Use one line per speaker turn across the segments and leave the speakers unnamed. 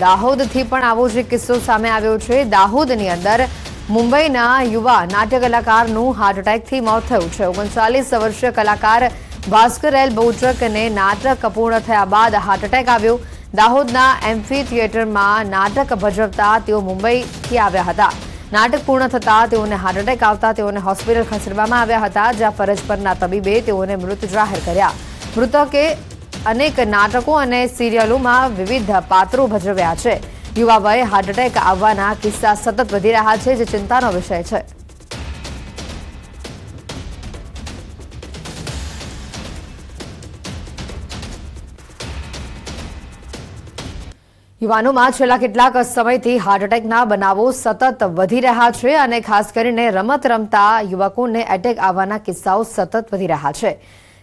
દાહોદથી પણ આવો જ કિસ્સો સામે આવ્યો છે. દાહોદની અંદર મુંબઈના યુવા નાટ્ય કલાકારનું હાર્ટ એટેકથી મોત થયું છે. ઓગણચાલીસ વર્ષીય કલાકાર ભાસ્કર એલ બહુચકને નાટક પૂર્ણ થયા બાદ હાર્ટ એટેક આવ્યો. દાહોદના એમ્ફી થિયેટરમાં નાટક ભજવતા તેઓ મુંબઈથી આવ્યા હતા. નાટક પૂર્ણ થતાં તેઓને હાર્ટ એટેક આવતા તેઓને હોસ્પિટલ ખસેડવામાં આવ્યા હતા, જ્યાં ફરજ પરના તબીબે તેઓને મૃત જાહેર કર્યા. મૃતકે અનેક નાટકો અને સિરિયલોમાં વિવિધ પાત્રો ભજવ્યા છે. યુવા વયે હાર્ટ આવવાના કિસ્સા સતત વધી રહ્યા છે, જે ચિંતાનો વિષય છે. યુવાનોમાં છેલ્લા કેટલાક સમયથી હાર્ટ એટેકના બનાવો સતત વધી રહ્યા છે અને ખાસ કરીને રમત રમતા યુવકોને એટેક આવવાના કિસ્સાઓ સતત વધી રહ્યા છે.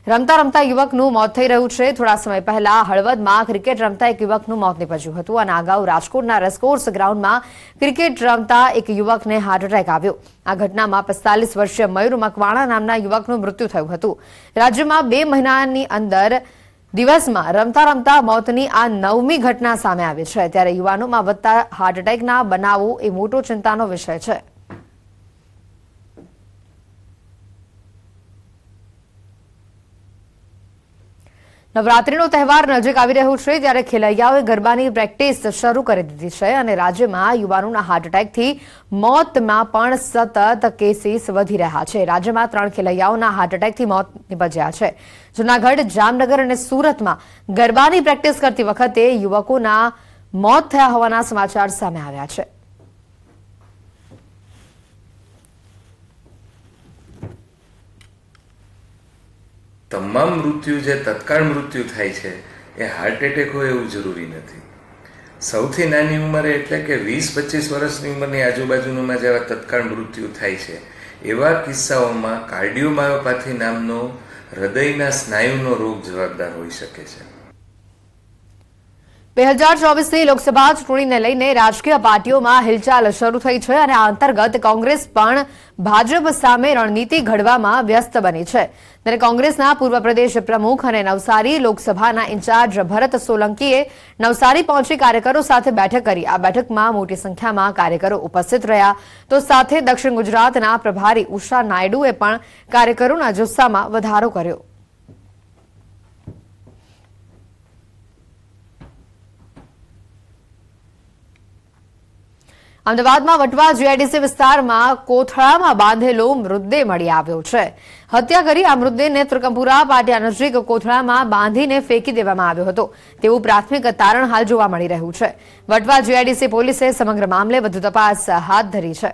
રમતા રમતા યુવકનું મોત થઈ રહ્યું છે. થોડા સમય પહેલા હળવદમાં ક્રિકેટ રમતા એક યુવકનું મોત નીપજ્યું હતું અને અગાઉ રાજકોટના રેસકોર્સ ગ્રાઉન્ડમાં ક્રિકેટ રમતા એક યુવકને હાર્ટ એટેક આવ્યો. આ ઘટનામાં પિસ્તાલીસ વર્ષીય મયુર મકવાણા નામના યુવકનું મૃત્યુ થયું હતું. રાજ્યમાં બે મહિનાની અંદર દિવસમાં રમતા રમતા મોતની આ નવમી ઘટના સામે આવી છે. ત્યારે યુવાનોમાં વધતા હાર્ટ એટેકના બનાવો એ મોટો ચિંતાનો વિષય છે. નવરાત્રીનો તહેવાર નજીક આવી રહ્યો છે ત્યારે ખેલૈયાઓએ ગરબાની પ્રેક્ટિસ શરૂ કરી દીધી છે અને રાજ્યમાં યુવાનોના હાર્ટ એટેકથી મોતમાં પણ સતત કેસીસ વધી રહ્યા છે. રાજ્યમાં ત્રણ ખેલૈયાઓના હાર્ટ એટેકથી મોત નિપજ્યા છે. જૂનાગઢ, જામનગર અને સુરતમાં ગરબાની પ્રેક્ટિસ કરતી વખતે યુવકોના મોત થયા હોવાના સમાચાર સામે આવ્યા છે.
તમામ મૃત્યુ જે તત્કાળ મૃત્યુ થાય છે, એ હાર્ટ એટેક હોય એવું જરૂરી નથી. સૌથી નાની ઉંમરે એટલે કે વીસ પચીસ વર્ષની ઉંમરની આજુબાજુમાં જેવા તત્કાળ મૃત્યુ થાય છે, એવા કિસ્સાઓમાં કાર્ડિયોમાયોપાથી નામનો હૃદયના સ્નાયુનો રોગ જવાબદાર હોઈ શકે છે.
બે હજાર ચોવીસની લોકસભા ચૂંટણીને લઈને રાજકીય પાર્ટીઓમાં હિલચાલ શરૂ થઈ છે અને આ અંતર્ગત કોંગ્રેસ પણ ભાજપ સામે રણનીતિ ઘડવામાં વ્યસ્ત બની છે. ત્યારે કોંગ્રેસના પૂર્વ પ્રદેશ પ્રમુખ અને નવસારી લોકસભાના ઇન્ચાર્જ ભરત સોલંકીએ નવસારી પહોંચી કાર્યકરો સાથે બેઠક કરી. આ બેઠકમાં મોટી સંખ્યામાં કાર્યકરો ઉપસ્થિત રહ્યા. તો સાથે દક્ષિણ ગુજરાતના પ્રભારી ઉષા નાયડુએ પણ કાર્યકરોના જુસ્સામાં વધારો કર્યો. અમદાવાદમાં વટવા જીઆઈડીસી વિસ્તારમાં કોથળામાં બાંધેલો મૃતદેહ મળી આવ્યો છે. હત્યા કરી આ મૃતદેહને ત્રિકમપુરા પાટિયા નજીક કોથળામાં બાંધીને ફેંકી દેવામાં આવ્યો હતો. તેવું પ્રાથમિક તારણ હાલ જોવા મળી રહ્યું છે. વટવા જીઆઈડીસી પોલીસે સમગ્ર મામલે વધુ તપાસ હાથ ધરી છે.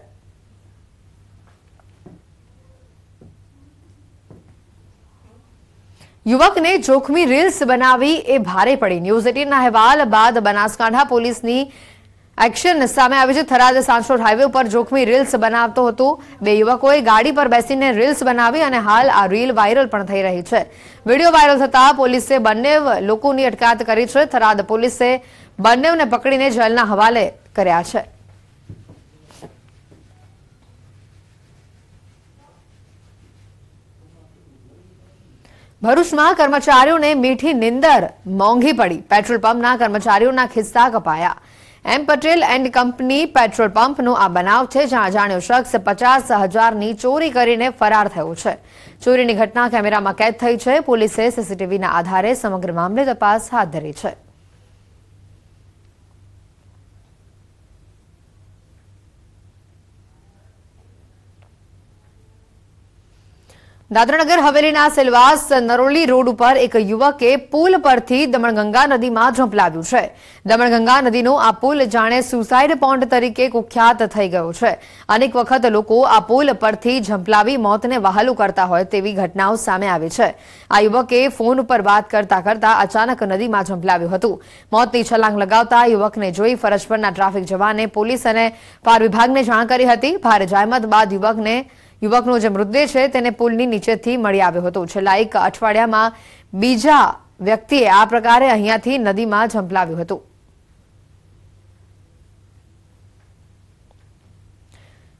યુવકને જોખમી રીલ્સ બનાવી એ ભારે પડી. ન્યૂઝ એટીનના અહેવાલ બાદ બનાસકાંઠા પોલીસની એક્શન સામે આવી છે થરાદ સાંસોડ હાઈવે ઉપર જોખમી રીલ્સ બનાવતો હતો. બે યુવકોએ ગાડી પર બેસીને રીલ્સ બનાવી અને હાલ આ રીલ વાયરલ પણ થઈ રહી છે. વીડિયો વાયરલ થતા પોલીસે બંને લોકોની અટકાયત કરી છે. થરાદ પોલીસે બંનેને પકડીને જેલના હવાલે કર્યા છે. ભરૂચમાં કર્મચારીઓને મીઠી નિંદર મોંઘી પડી. પેટ્રોલ પંપના કર્મચારીઓના ખિસ્સા કપાયા. M Patel and company petrol પંપનો આ બનાવ છે, જ્યાં અજાણ્યો શખ્સ પચાસ હજારની ચોરી કરીને ફરાર થયો છે. ચોરીની ઘટના કેમેરામાં કેદ થઈ છે. પોલીસે સીસીટીવીના આધારે સમગ્ર મામલે તપાસ હાથ ધરી છે. દાદરાનગર હવેલીના સેલવાસ નરોલી રોડ ઉપર એક યુવકે પુલ પરથી દમણગંગા નદીમાં ઝંપલાવ્યું છે. દમણગંગા નદીનો આ પુલ જાણે સુસાઇડ પોન્ડ તરીકે કુખ્યાત થઈ ગયો છે. અનેક વખત લોકો આ પુલ પરથી ઝંપલાવી મોતને વહાલું કરતા હોય તેવી ઘટનાઓ સામે આવી છે. આ યુવકે ફોન ઉપર વાત કરતા કરતા અચાનક નદીમાં ઝંપલાવ્યું હતું. મોતની છલાંગ લગાવતા યુવકને જોઈ ફરજ પરના ટ્રાફિક જવાને પોલીસ અને ફાયર વિભાગને જાણ કરી હતી. ભારે જાહેમત બાદ યુવકને યુવકનો જે મૃતદેહ છે તેને પુલની નીચેથી મળી આવ્યો હતો. છેલ્લા એક અઠવાડિયામાં બીજા વ્યક્તિએ આ પ્રકારે અહીંયાથી નદીમાં ઝંપલાવ્યું હતું.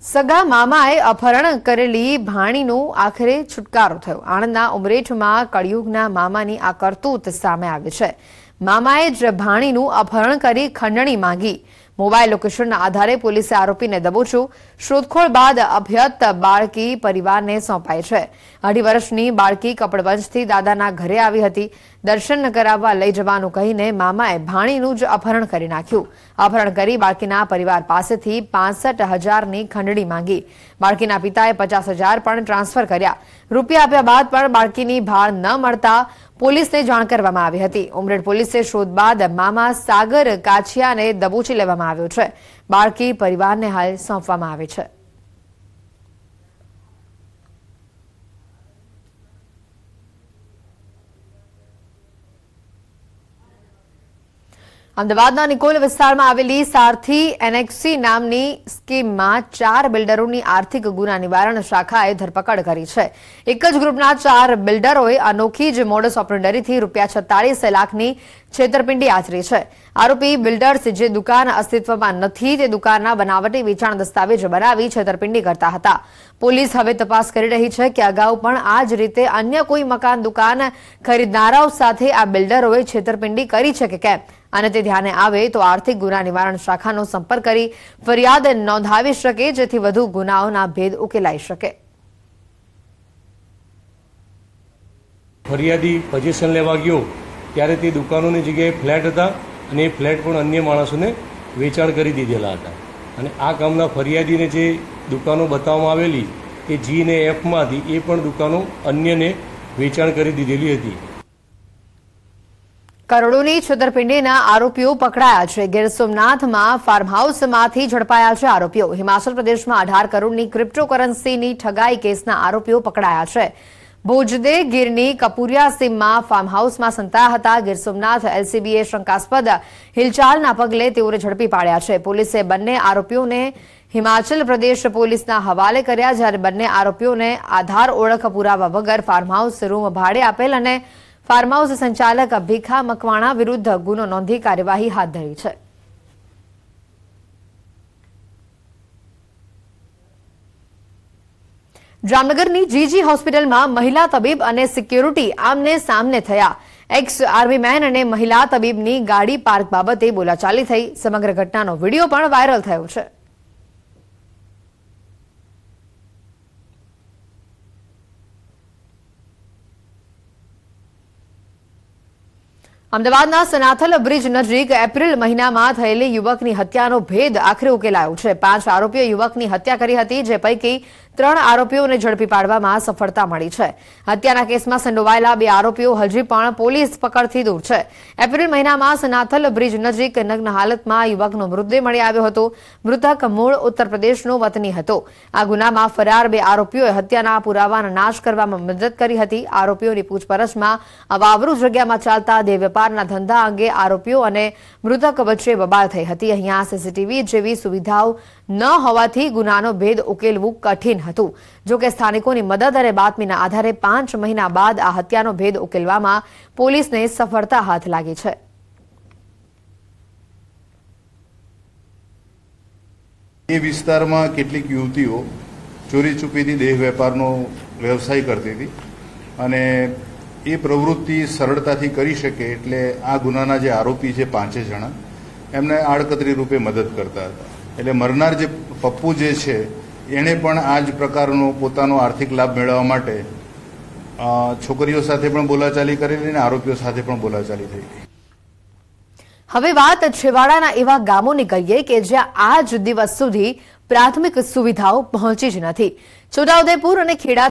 સગા મામાએ અપહરણ કરેલી ભાણીનો આખરે છુટકારો થયો. આણંદના ઉમરેઠમાં કળિયુગના મામાની આ કરતૂત સામે આવી છે. મામાએ જ ભાણીનું અપહરણ કરી ખંડણી માંગી. મોબાઈલ લોકેશનના આધારે પોલીસે આરોપીને દબોચ્યો શોધખોળ બાદ અભ્યત બાળકી પરિવારને સોંપાઈ છે. અઢી વર્ષની બાળકી કપડવંજથી દાદાના ઘરે આવી હતી. દર્શન કરાવવા લઈ જવાનું કહીને મામાએ ભાણીનું જ અપહરણ કરી નાખ્યું. અપહરણ કરી બાળકીના પરિવાર પાસેથી પાંસઠ હજારની ખંડણી માંગી. બાળકીના પિતાએ પચાસ હજાર પણ ટ્રાન્સફર કર્યા. રૂપિયા આપ્યા બાદ પણ બાળકીની ભાળ ન મળતા પોલીસને જાણ કરવામાં આવી હતી. ઉમરેડ પોલીસે શોધ બાદ મામા સાગર કાછિયાને દબોચી લેવામાં આવ્યો છે. બાળકી પરિવારને હાલ સોંપવામાં આવે છે. અમદાવાદના નિકોલ વિસ્તારમાં આવેલી સારથી એનએક્સી નામની સ્કીમમાં ચાર બિલ્ડરોની આર્થિક ગુના નિવારણ શાખાએ ધરપકડ કરી છે. એક જ ગ્રુપના ચાર બિલ્ડરોએ અનોખી જ મોડસ ઓપરેન્ડરીથી રૂપિયા છત્તાળીસ લાખની છેતરપિંડી આચરી છે. આરોપી બિલ્ડર્સ જે દુકાન અસ્તિત્વમાં નથી, તે દુકાનના બનાવટી વેચાણ દસ્તાવેજ બનાવી છેતરપિંડી કરતા હતા. પોલીસ હવે તપાસ કરી રહી છે કે અગાઉ પણ આ જ રીતે અન્ય કોઈ મકાન દુકાન ખરીદનારાઓ સાથે આ બિલ્ડરોએ છેતરપિંડી કરી છે કે કેમ? અને તે ધ્યાને આવે તો આર્થિક ગુના નિવારણ શાખાનો સંપર્ક કરી ફરિયાદ નોંધાવી શકે, જેથી વધુ ગુનાઓના ભેદ ઉકેલાઈ શકે.
ફરિયાદી પજેશન લેવા ગયો, ત્યારે તે દુકાનોની જગ્યાએ ફ્લેટ હતા અને એ ફ્લેટ પણ અન્ય માણસોને વેચાણ કરી દીધેલા હતા. અને આ કામના ફરિયાદીને જે દુકાનો બતાવવામાં આવેલી એ જી ને એફમાં હતી એ પણ દુકાનો અન્યને વેચાણ કરી દીધેલી હતી.
કરોડોની છેતરપિંડીના આરોપીઓ પકડાયા છે. ગીર સોમનાથમાં ફાર્મ હાઉસમાંથી ઝડપાયા છે આરોપીઓ. હિમાચલ પ્રદેશમાં અઢાર કરોડની ક્રિપ્ટોકરન્સીની ઠગાઈ કેસના આરોપીઓ પકડાયા છે. ભોજદે ગીરની કપુરિયા સીમમાં ફાર્મ હાઉસમાં સંતાયા હતા. ગીર સોમનાથ એલસીબીએ શંકાસ્પદ હિલચાલના પગલે તેઓને ઝડપી પાડ્યા છે. પોલીસે બંને આરોપીઓને હિમાચલ પ્રદેશ પોલીસના હવાલે કર્યા, જ્યારે બંને આરોપીઓને આધાર ઓળખ પુરાવા વગર ફાર્મ હાઉસ રૂમ ભાડે આપેલ અને ફાર્મ હાઉસ સંચાલક ભીખા મકવાણા વિરુદ્ધ ગુનો નોંધી કાર્યવાહી હાથ ધરી છે. જામનગરની જીજી હોસ્પિટલમાં મહિલા તબીબ અને સિક્યોરિટી આમને સામને થયા. એક્સ આર્મી મેન અને મહિલા તબીબની ગાડી પાર્ક બાબતે બોલાચાલી થઈ. સમગ્ર ઘટનાનો વીડિયો પણ વાયરલ થયો છે. અમદાવાદના સનાથલ બ્રિજ નજીક એપ્રિલ મહિનામાં થયેલી યુવકની હત્યાનો ભેદ આખરે ઉકેલાયો છે. પાંચ આરોપીઓ યુવકની હત્યા કરી હતી, જે પૈકી ત્રણ આરોપીઓને ઝડપી પાડવામાં સફળતા મળી છે. હત્યાના કેસમાં સંડોવાયેલા બે આરોપીઓ હજી પણ પોલીસ પકડથી દૂર છે. એપ્રિલ મહિનામાં સનાથલ બ્રિજ નજીક નગ્ન હાલતમાં યુવકનો મૃતદેહ મળી આવ્યો હતો. મૃતક મૂળ ઉત્તર પ્રદેશનો વતની હતો. આ ગુનામાં ફરાર બે આરોપીઓએ હત્યાના પુરાવાનો નાશ કરવામાં મદદ કરી હતી. આરોપીઓની પૂછપરછમાં અવાવરૂ જગ્યામાં ચાલતા દેહ વેપારના ધંધા અંગે આરોપીઓ અને મૃતક વચ્ચે બબાલ થઈ હતી. અહીંયા સીસીટીવી જેવી સુવિધાઓ ન હોવાથી ગુનાનો ભેદ ઉકેલવું કઠિન હતું. જોકે સ્થાનિકોની મદદ અને બાતમીના આધારે પાંચ મહિના બાદ આ હત્યાનો ભેદ ઉકેલવામાં પોલીસને સફળતા હાથ લાગી છે.
એ વિસ્તારમાં કેટલીક યુવતીઓ ચોરી છુપીથી દેહ વેપારનો વ્યવસાય કરતી હતી અને એ પ્રવૃત્તિ સરળતાથી કરી શકે એટલે આ ગુનાના જે આરોપી છે પાંચે જણા, એમને આડકતરી રૂપે મદદ કરતા હતા. એટલે મરનાર જે પપ્પુ જે છે, એણે પણ આ જ પ્રકારનો પોતાનો આર્થિક લાભ મેળવવા માટે છોકરીઓ સાથે પણ બોલાચાલી કરેલી અને આરોપીઓ સાથે પણ બોલાચાલી થઈ
હવે વાત છેવાડાના એવા ગામોની કહીએ કે જ્યાં આજ દિવસ સુધી પ્રાથમિક સુવિધાઓ પહોંચી જ નથી. છોટાઉદેપુર અને ખેડા